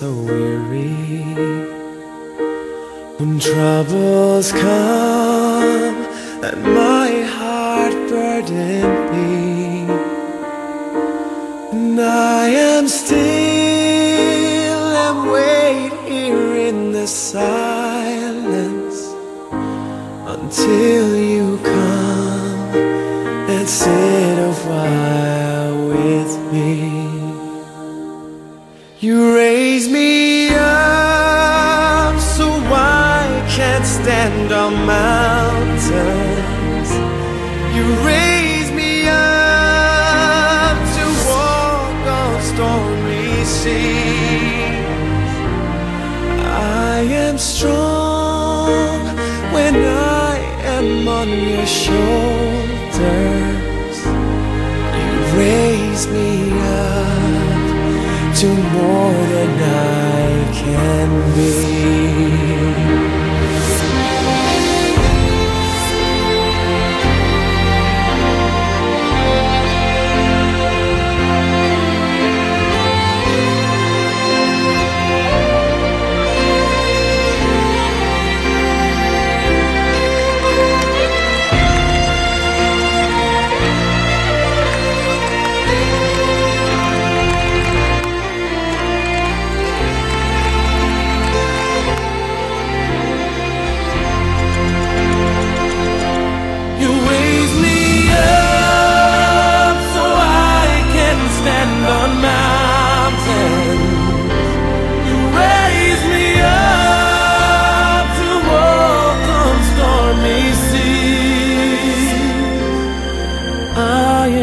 so weary. When troubles come and my heart burden me and I am still and wait here in the silence until you come You raise me up so I can't stand on mountains. You raise me up to walk on stormy seas. I am strong when I am on your shoulders. You raise me to more than I can be.